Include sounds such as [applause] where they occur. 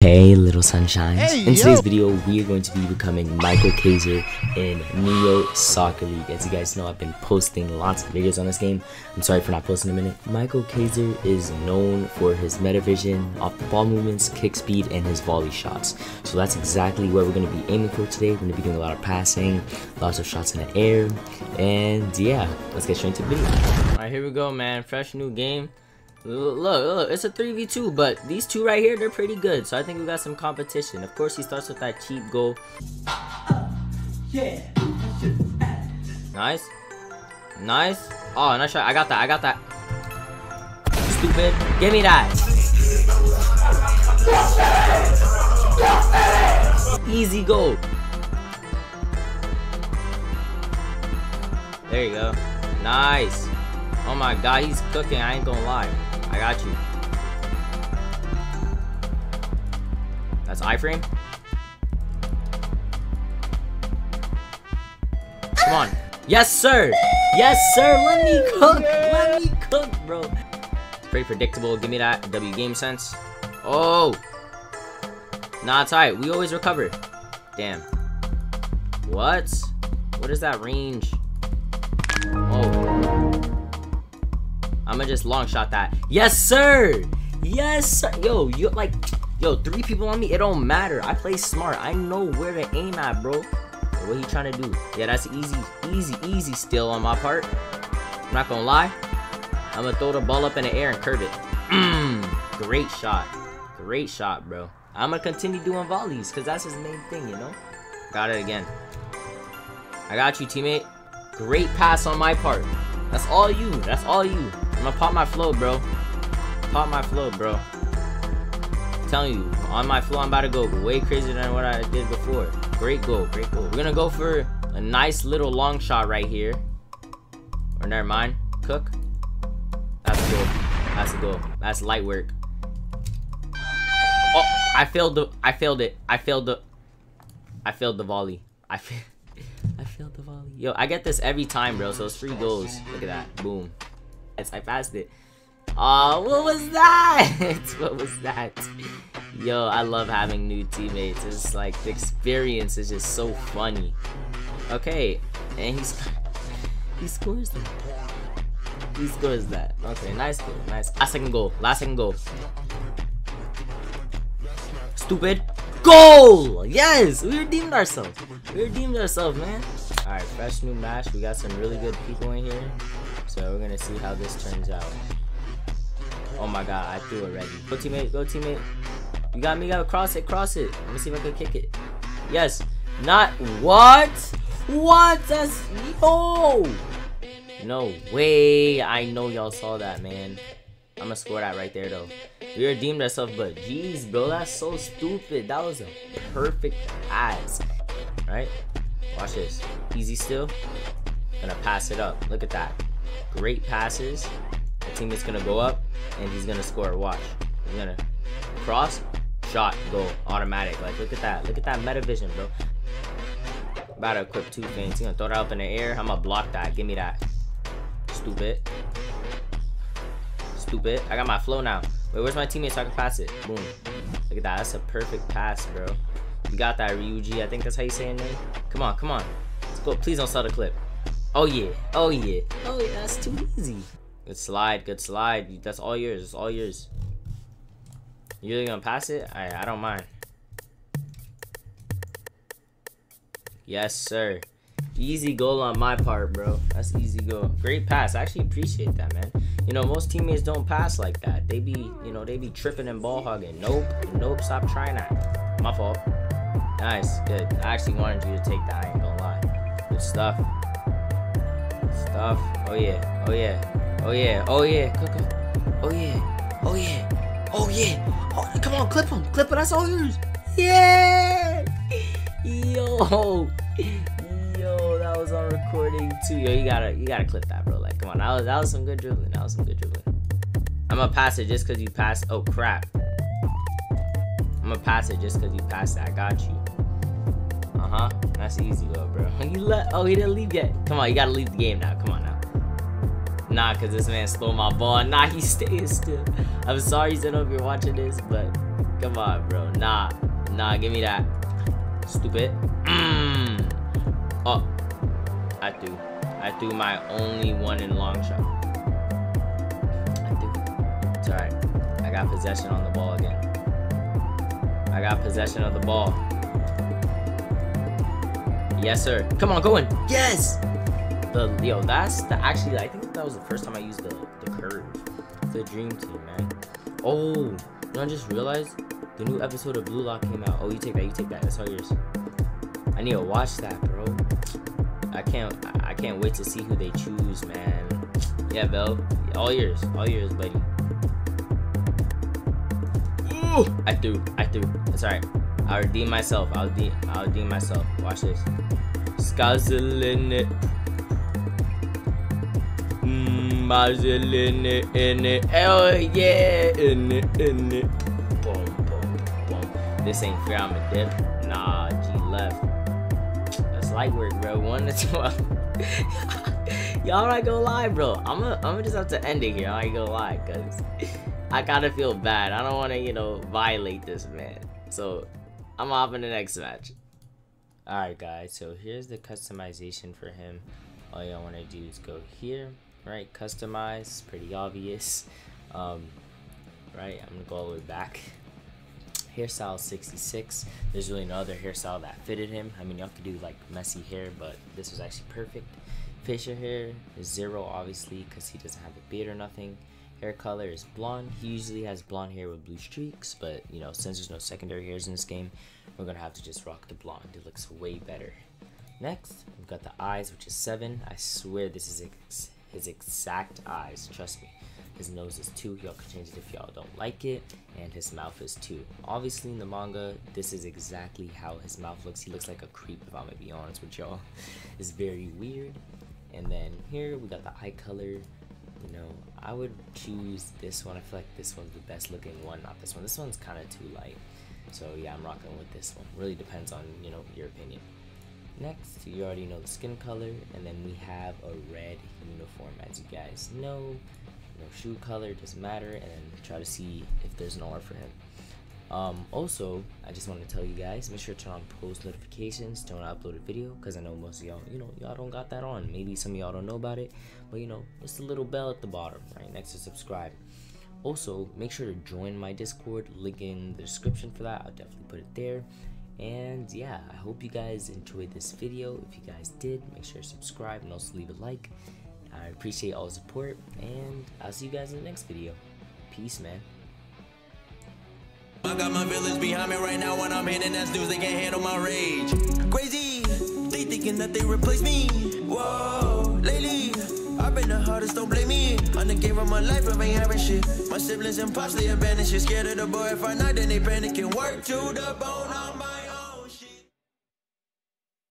Hey little sunshines. Hey, in today's yo. video, we are going to be becoming Michael Kaiser in Neo Soccer League. As you guys know, I've been posting lots of videos on this game. I'm sorry for not posting a minute. Michael Kaiser is known for his meta vision, off the ball movements, kick speed, and his volley shots. So that's exactly what we're going to be aiming for today. We're going to be doing a lot of passing, lots of shots in the air, and yeah, let's get straight into the video. Alright, here we go, man. Fresh new game. Look, look, it's a 3v2, but these two right here, they're pretty good. So I think we got some competition. Of course, he starts with that cheap goal. Yeah. Nice. Nice. Oh, nice shot. I got that. I got that. Stupid. Give me that. Easy goal. There you go. Nice. Oh my god, he's cooking. I ain't gonna lie. I got you. That's iframe. Come on. Yes, sir. Yes, sir. Let me cook. Let me cook, bro. Pretty predictable. Give me that W game sense. Oh. Nah, it's alright. We always recover. Damn. What? What is that range? I'ma just long shot that. Yes, sir. Yes, sir. Yo, you like, yo, three people on me. It don't matter. I play smart. I know where to aim at, bro. What he trying to do? Yeah, that's easy, easy, easy still on my part. I'm not gonna lie. I'm gonna throw the ball up in the air and curve it. [clears throat] Great shot. Great shot, bro. I'm gonna continue doing volleys because that's his main thing, you know? Got it again. I got you, teammate. Great pass on my part. That's all you. That's all you. I'm gonna pop my flow, bro. Pop my flow, bro. I'm telling you, on my flow, I'm about to go way crazier than what I did before. Great goal, great goal. We're gonna go for a nice little long shot right here. Or never mind. Cook. That's a goal. That's a goal. That's light work. Oh, I failed the. I failed it. I failed the. I failed the volley. I failed. [laughs] I failed the volley. Yo, I get this every time, bro. So it's three goals. Look at that. Boom. Yes, I passed it. Aw, what was that? [laughs] what was that? Yo, I love having new teammates. It's like the experience is just so funny. Okay, and he's he scores that. He scores that. Okay, nice goal, nice. Last second goal. Last second goal. Stupid. Goal! Yes! We redeemed ourselves. We redeemed ourselves, man. Alright, fresh new match. We got some really good people in here. So we're gonna see how this turns out. Oh my god, I threw it ready. Go teammate, go teammate. You got me, you gotta cross it, cross it. Let me see if I can kick it. Yes. Not what? What? That's no. No way. I know y'all saw that, man. I'm gonna score that right there though. We redeemed ourselves, but jeez, bro, that's so stupid. That was a perfect pass. Right? Watch this. Easy still. Gonna pass it up. Look at that. Great passes. The teammate's gonna go up and he's gonna score. Watch. He's gonna cross, shot, goal, automatic. Like look at that. Look at that meta vision, bro. About to equip two things. He's gonna throw that up in the air. I'm gonna block that. Give me that. Stupid. Stupid. I got my flow now. Wait, where's my teammate so I can pass it? Boom. Look at that. That's a perfect pass, bro. You got that, Ryuji. I think that's how you say your name. Come on, come on. Let's go. Please don't sell the clip. Oh, yeah. Oh, yeah. Oh, yeah. That's too easy. Good slide. Good slide. That's all yours. It's all yours. You really gonna pass it? Alright, I don't mind. Yes, sir. Easy goal on my part, bro. That's easy goal. Great pass. I actually appreciate that, man. You know, most teammates don't pass like that. They be, you know, they be tripping and ball hogging. Nope. Nope. Stop trying that. My fault. Nice. Good. I actually wanted you to take that. I ain't gonna lie. Good stuff. Stuff. Oh, yeah. Oh, yeah. Oh, yeah. Oh, yeah. Cook, cook. Oh, yeah. Oh, yeah. Oh, yeah. Oh, come on. Clip him. Clip him. That's all yours. Yeah. Yo. Yo, that was on recording too. Yo, you gotta you gotta clip that, bro. Like, come on, that was that was some good dribbling. That was some good dribbling. I'm gonna pass it just cause you passed. Oh crap. I'm gonna pass it just cause you passed it. I got you. Uh huh. That's easy, bro. [laughs] You let. Oh, he didn't leave yet. Come on, you gotta leave the game now. Come on now. Nah, cause this man stole my ball. Nah, he [laughs] stays still. I'm sorry, Zeno, if you're watching this, but Come on, bro. Nah. Nah, give me that. Stupid. Mm. Oh. I threw. I threw my only one in long shot. I threw. It's alright. I got possession on the ball again. I got possession of the ball. Yes, sir. Come on, go in. Yes! The yo, that's the actually I think that was the first time I used the, the curve. The dream team, man. Oh, you know, I just realized the new episode of Blue Lock came out. Oh, you take that, you take that. That's all yours. I need to watch that, bro. I can't I can't wait to see who they choose, man. Yeah, Bell. All yours. All yours, buddy. Ooh! I threw. I threw. It's alright. I'll redeem myself. I'll redeem I'll redeem myself. Watch this. Scuzzling it. Muzzle in it. Oh yeah, in it, in it. Boom, boom, boom. This ain't fair. I'm a dip. Nah, G left. That's light work, bro. One to twelve. [laughs] Y'all not gonna lie, bro. I'm gonna, I'm gonna just have to end it here. I ain't gonna lie, cause [laughs] I gotta feel bad. I don't want to, you know, violate this man. So I'm off in the next match. Alright, guys. So here's the customization for him. All y'all want to do is go here right? Customize, pretty obvious. Um, right, I'm gonna go all the way back. Hairstyle 66. There's really no other hairstyle that fitted him. I mean, y'all could do like messy hair, but this was actually perfect. Facial hair is zero, obviously, because he doesn't have a beard or nothing. Hair color is blonde. He usually has blonde hair with blue streaks, but you know, since there's no secondary hairs in this game, we're gonna have to just rock the blonde. It looks way better. Next, we've got the eyes, which is seven. I swear this is his exact eyes. Trust me. His nose is two. Y'all can change it if y'all don't like it. And his mouth is two. Obviously, in the manga, this is exactly how his mouth looks. He looks like a creep, if I'm gonna be honest with y'all. [laughs] It's very weird. And then here we got the eye color. You know, I would choose this one. I feel like this one's the best looking one, not this one. This one's kind of too light. So yeah, I'm rocking with this one. Really depends on, you know, your opinion. Next, you already know the skin color, and then we have a red uniform, as you guys know. No shoe color doesn't matter, and try to see if there's an R for him. Um, also, I just want to tell you guys, make sure to turn on post notifications I upload a video, because I know most of y'all, you know, y'all don't got that on. Maybe some of y'all don't know about it, but you know, it's the little bell at the bottom, right next to subscribe. Also, make sure to join my Discord, link in the description for that. I'll definitely put it there. And yeah, I hope you guys enjoyed this video. If you guys did, make sure to subscribe and also leave a like. I appreciate all the support, and I'll see you guys in the next video. Peace, man. I got my village behind me right now when I'm hitting that news, they can't handle my rage. Crazy, they thinking that they replace me. Whoa, lately, I've been the hardest, don't blame me. On the game of my life, I ain't having shit. My siblings they abandoned shit. Scared of the boy, if I not, then they panicking. Work to the bone on my